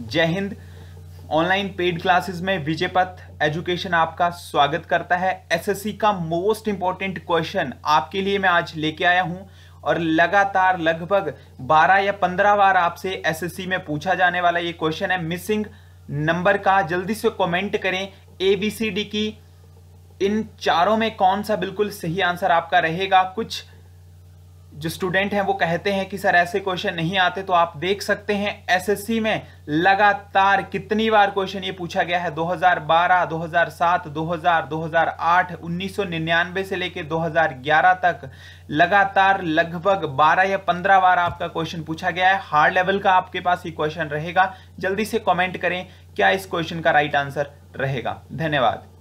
जय Hind. Online paid classes में Vijaypath education आपका स्वागत करता है। एसएससी का मोस्ट इंपॉर्टेंट क्वेश्चन आपके लिए मैं आज लेके आया हूँ और लगातार लगभग 12 या 15 बार आपसे एसएससी में पूछा जाने वाला ये क्वेश्चन है। मिसिंग नंबर का जल्दी से कमेंट करें। एबीसीडी की इन चारों में कौन सा बिल्कुल सही आंसर आपका रहेगा? कुछ जो स्टूडेंट हैं वो कहते हैं कि सर ऐसे क्वेश्चन नहीं आते तो आप देख सकते हैं एसएससी में लगातार कितनी बार क्वेश्चन ये पूछा गया है? 2012, 2007, 2000, 2008, 1999 से लेके 2011 तक लगातार लगभग 12 या 15 बार आपका क्वेश्चन पूछा गया है। हार्ड लेवल का आपके पास ये क्वेश्चन रहेगा। जल्दी से कॉमेंट करें क्या इस क्वेश्चन का राइट आंसर रहेगा? धन्यवाद।